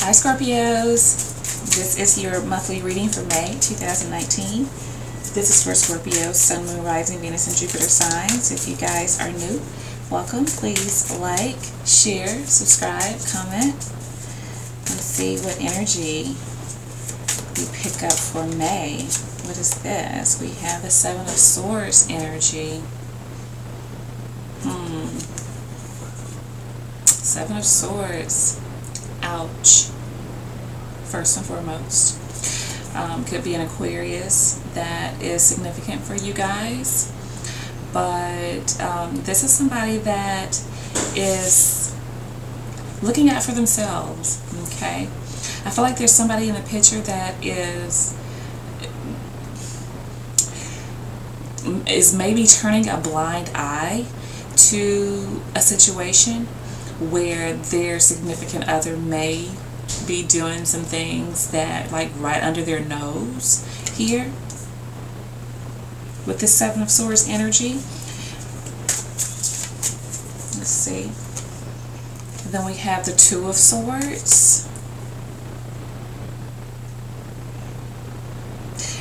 Hi Scorpios, this is your monthly reading for May 2019. This is for Scorpio, Sun, Moon, Rising, Venus, and Jupiter signs. If you guys are new, welcome. Please like, share, subscribe, comment. Let's see what energy we pick up for May. What is this? We have the Seven of Swords energy. Hmm. Seven of Swords. Ouch first and foremost. Um, could be an Aquarius that is significant for you guys. But um, this is somebody that is looking out for themselves, okay? I feel like there's somebody in the picture that is is maybe turning a blind eye to a situation where their significant other may be doing some things that like right under their nose here with this seven of swords energy. Let's see. Then we have the two of swords.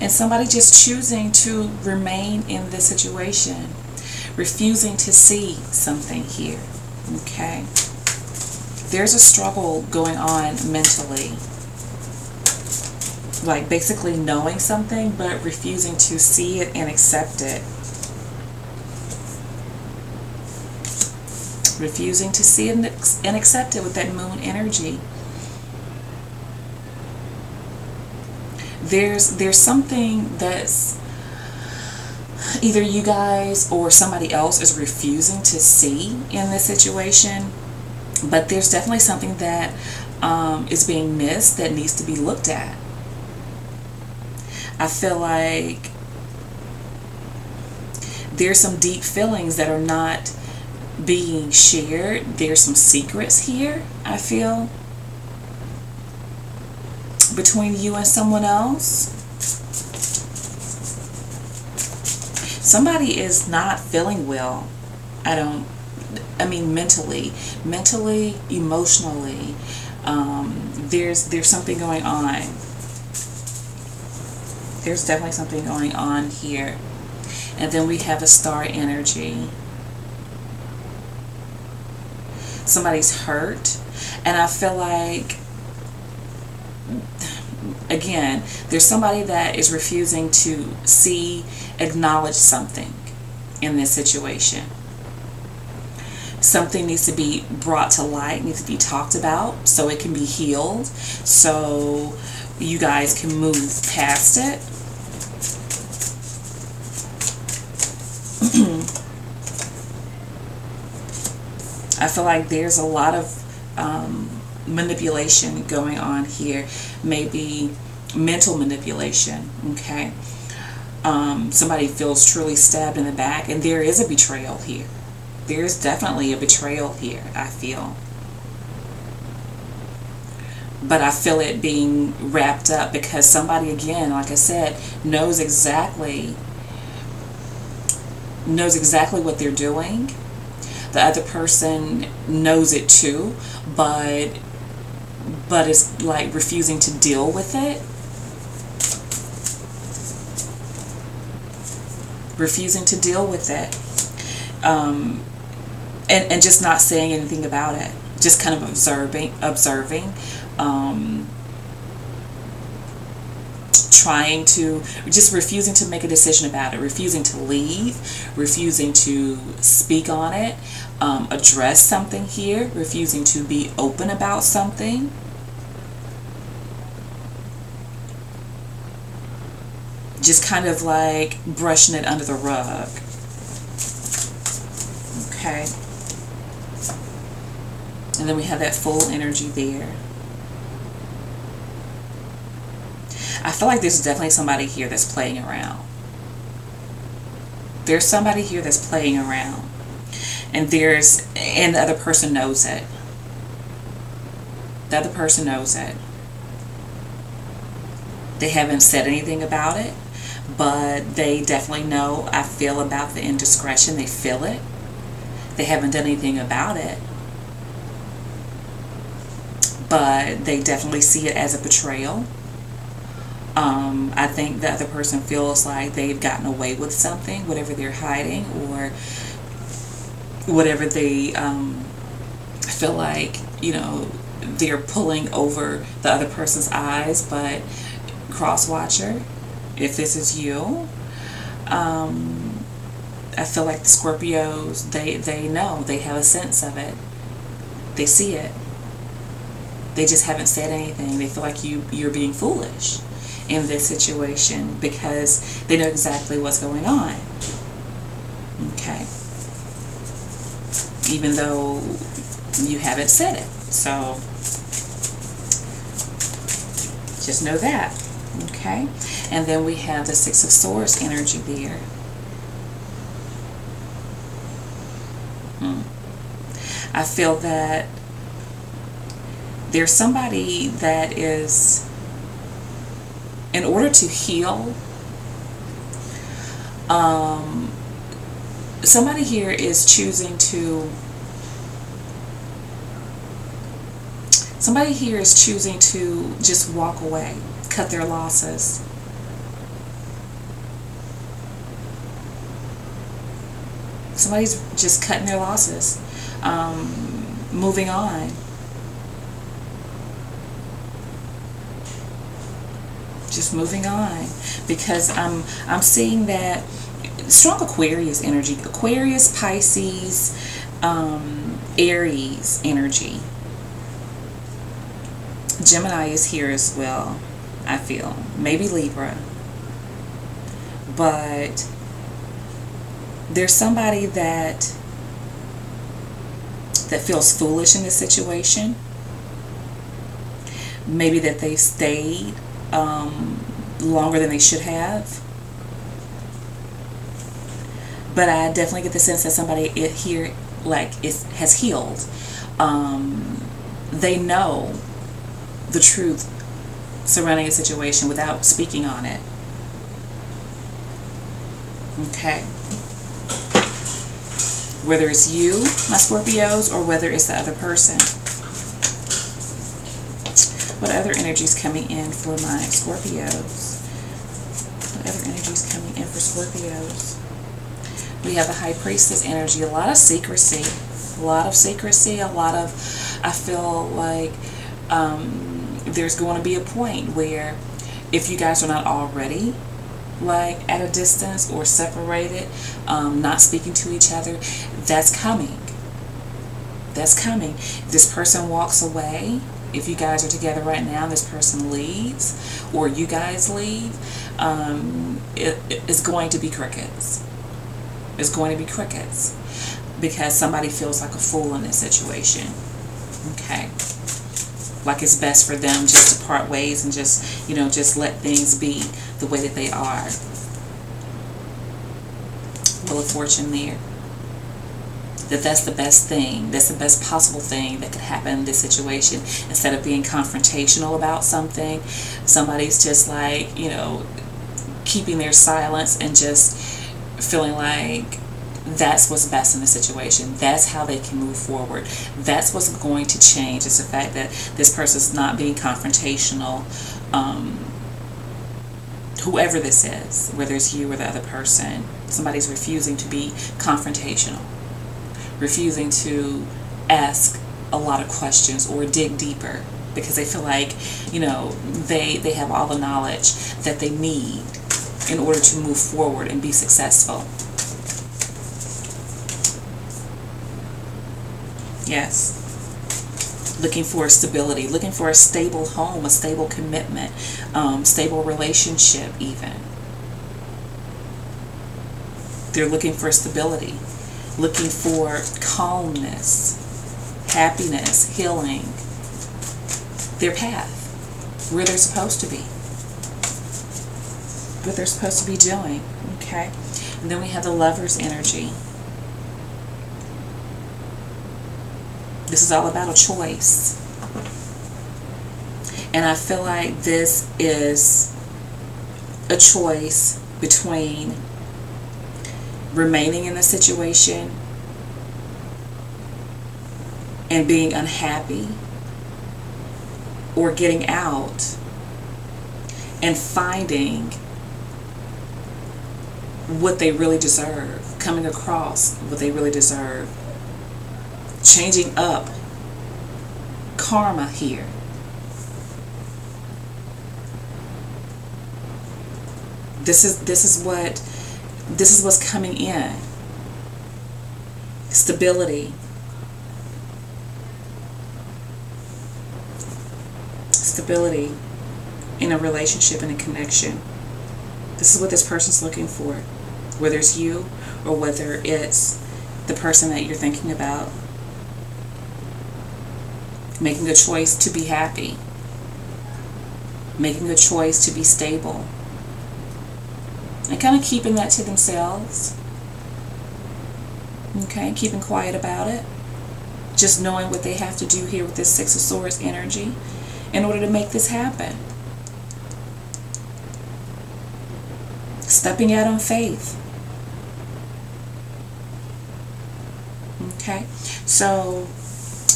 And somebody just choosing to remain in this situation refusing to see something here okay there's a struggle going on mentally. Like basically knowing something but refusing to see it and accept it. Refusing to see it and accept it with that moon energy. There's there's something that's either you guys or somebody else is refusing to see in this situation but there's definitely something that um, is being missed that needs to be looked at. I feel like there's some deep feelings that are not being shared. There's some secrets here, I feel, between you and someone else. Somebody is not feeling well. I don't I mean mentally, mentally, emotionally. Um, there's there's something going on. There's definitely something going on here. And then we have a star energy. Somebody's hurt. And I feel like, again, there's somebody that is refusing to see, acknowledge something in this situation something needs to be brought to light, needs to be talked about so it can be healed, so you guys can move past it. I feel like there's a lot of um, manipulation going on here, maybe mental manipulation, okay? Um, somebody feels truly stabbed in the back, and there is a betrayal here there's definitely a betrayal here, I feel. But I feel it being wrapped up because somebody, again, like I said, knows exactly knows exactly what they're doing. The other person knows it too, but but is like refusing to deal with it. Refusing to deal with it. Um, and, and just not saying anything about it just kind of observing observing um, trying to just refusing to make a decision about it refusing to leave refusing to speak on it um, address something here refusing to be open about something just kind of like brushing it under the rug okay and then we have that fool energy there. I feel like there's definitely somebody here that's playing around. There's somebody here that's playing around. And there's, and the other person knows it. The other person knows it. They haven't said anything about it, but they definitely know, I feel about the indiscretion. They feel it. They haven't done anything about it but they definitely see it as a betrayal. Um, I think the other person feels like they've gotten away with something, whatever they're hiding, or whatever they um, feel like, you know, they're pulling over the other person's eyes. But, cross watcher, if this is you, um, I feel like the Scorpios, they, they know, they have a sense of it. They see it. They just haven't said anything. They feel like you, you're being foolish in this situation because they know exactly what's going on. Okay. Even though you haven't said it. So just know that. Okay. And then we have the Six of Swords energy there. Hmm. I feel that there's somebody that is, in order to heal, um, somebody here is choosing to, somebody here is choosing to just walk away, cut their losses. Somebody's just cutting their losses, um, moving on. just moving on because I'm I'm seeing that strong Aquarius energy, Aquarius, Pisces, um, Aries energy. Gemini is here as well, I feel. Maybe Libra. But there's somebody that that feels foolish in this situation. Maybe that they've stayed um, longer than they should have. But I definitely get the sense that somebody here, like, is, has healed. Um, they know the truth surrounding a situation without speaking on it. Okay. Whether it's you, my Scorpios, or whether it's the other person. What other energies coming in for my Scorpios? What other energies coming in for Scorpios? We have the High Priestess energy. A lot of secrecy. A lot of secrecy. A lot of, I feel like um, there's going to be a point where if you guys are not already like at a distance or separated, um, not speaking to each other, that's coming. That's coming. This person walks away, if you guys are together right now, this person leaves, or you guys leave, um, it, it's going to be crickets. It's going to be crickets because somebody feels like a fool in this situation. Okay. Like it's best for them just to part ways and just, you know, just let things be the way that they are. Wheel of Fortune there that that's the best thing, that's the best possible thing that could happen in this situation. Instead of being confrontational about something, somebody's just like, you know, keeping their silence and just feeling like that's what's best in the situation. That's how they can move forward. That's what's going to change. It's the fact that this person's not being confrontational. Um, whoever this is, whether it's you or the other person, somebody's refusing to be confrontational refusing to ask a lot of questions or dig deeper because they feel like, you know, they, they have all the knowledge that they need in order to move forward and be successful. Yes. Looking for stability, looking for a stable home, a stable commitment, um, stable relationship even. They're looking for stability looking for calmness, happiness, healing, their path, where they're supposed to be, what they're supposed to be doing. Okay? And then we have the lover's energy. This is all about a choice. And I feel like this is a choice between remaining in the situation and being unhappy or getting out and finding what they really deserve, coming across what they really deserve, changing up karma here. This is this is what this is what's coming in. Stability. Stability in a relationship and a connection. This is what this person's looking for. Whether it's you or whether it's the person that you're thinking about. Making a choice to be happy. Making a choice to be stable. And kind of keeping that to themselves. Okay, keeping quiet about it. Just knowing what they have to do here with this Six of Swords energy in order to make this happen. Stepping out on faith. Okay, so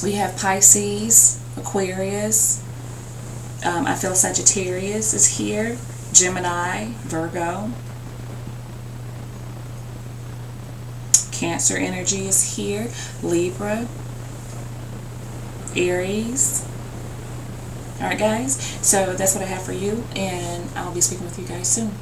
we have Pisces, Aquarius. Um, I feel Sagittarius is here. Gemini, Virgo. Cancer energy is here. Libra. Aries. Alright guys, so that's what I have for you and I'll be speaking with you guys soon.